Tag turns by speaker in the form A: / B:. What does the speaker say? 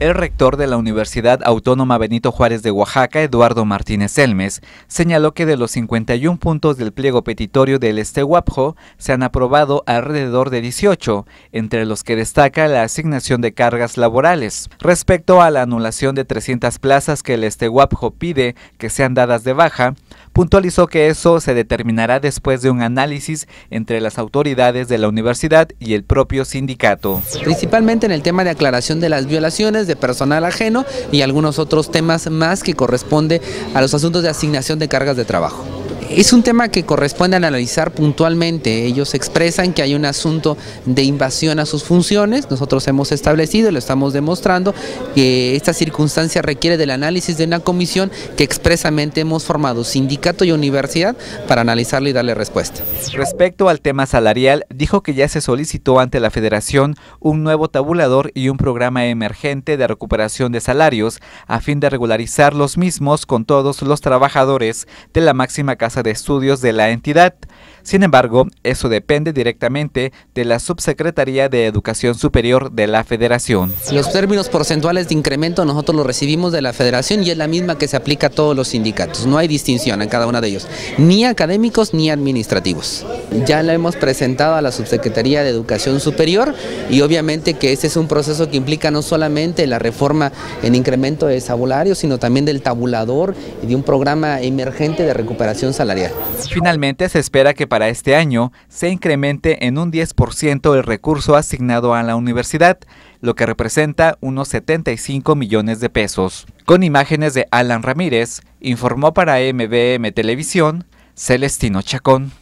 A: El rector de la Universidad Autónoma Benito Juárez de Oaxaca, Eduardo Martínez Elmes, señaló que de los 51 puntos del pliego petitorio del Estehuapjo se han aprobado alrededor de 18, entre los que destaca la asignación de cargas laborales. Respecto a la anulación de 300 plazas que el Estehuapjo pide que sean dadas de baja, puntualizó que eso se determinará después de un análisis entre las autoridades de la universidad y el propio sindicato.
B: Principalmente en el tema de aclaración de las violaciones de personal ajeno y algunos otros temas más que corresponde a los asuntos de asignación de cargas de trabajo. Es un tema que corresponde analizar puntualmente. Ellos expresan que hay un asunto de invasión a sus funciones. Nosotros hemos establecido, lo estamos demostrando, que esta circunstancia requiere del análisis de una comisión que expresamente hemos formado sindicato y universidad para analizarlo y darle respuesta.
A: Respecto al tema salarial, dijo que ya se solicitó ante la federación un nuevo tabulador y un programa emergente de recuperación de salarios a fin de regularizar los mismos con todos los trabajadores de la máxima casa de estudios de la entidad. Sin embargo, eso depende directamente de la Subsecretaría de Educación Superior de la Federación.
B: Los términos porcentuales de incremento nosotros los recibimos de la Federación y es la misma que se aplica a todos los sindicatos. No hay distinción en cada uno de ellos, ni académicos ni administrativos. Ya la hemos presentado a la Subsecretaría de Educación Superior y obviamente que este es un proceso que implica no solamente la reforma en incremento de sabulario, sino también del tabulador y de un programa emergente de recuperación salarial.
A: Finalmente se espera que para este año se incremente en un 10% el recurso asignado a la universidad, lo que representa unos 75 millones de pesos. Con imágenes de Alan Ramírez, informó para MBM Televisión Celestino Chacón.